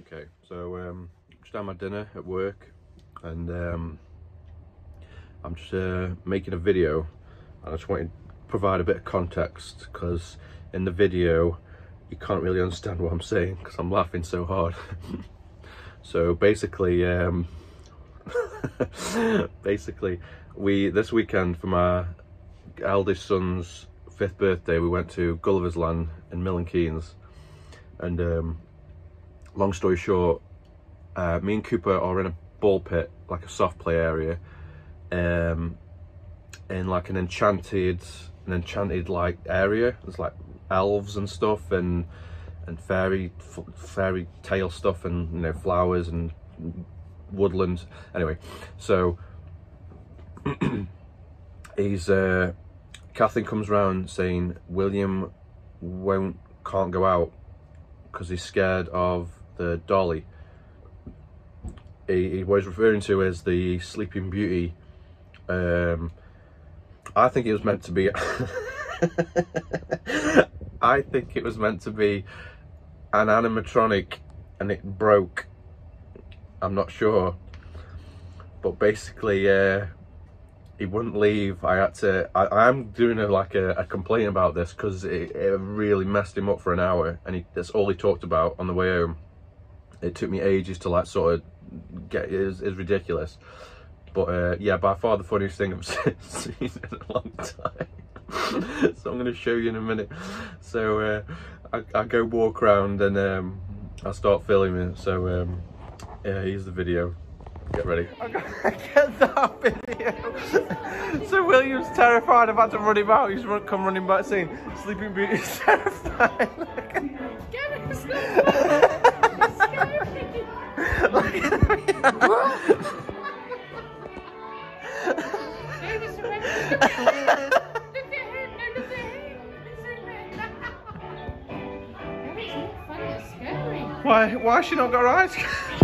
Okay, so um, just had my dinner at work and um, I'm just uh, making a video and I just want to provide a bit of context because in the video you can't really understand what I'm saying because I'm laughing so hard. so basically, um, basically we this weekend for my eldest son's fifth birthday we went to Gulliver's Land in Milton Keynes and um, long story short, uh, me and Cooper are in a ball pit, like a soft play area, um, in like an enchanted, an enchanted like area. There's like elves and stuff, and and fairy fairy tale stuff, and you know flowers and woodland. Anyway, so he's uh, Kathleen comes round saying William won't can't go out because he's scared of dolly he, he, was referring to as the Sleeping Beauty. Um, I think it was meant to be. I think it was meant to be an animatronic, and it broke. I'm not sure, but basically, uh, he wouldn't leave. I had to. I, am doing a, like a, a, complaint about this because it, it really messed him up for an hour, and he, that's all he talked about on the way home it took me ages to like sort of get is is ridiculous. But uh, yeah, by far the funniest thing I've seen in a long time. so I'm going to show you in a minute. So uh, I, I, go walk around and um, I start filming. So um, yeah, here's the video. Get ready. Get that video. so William's terrified. I've had to run him out. He's run, come running back saying, Sleeping Beauty's terrified. Why, why she not got her eyes?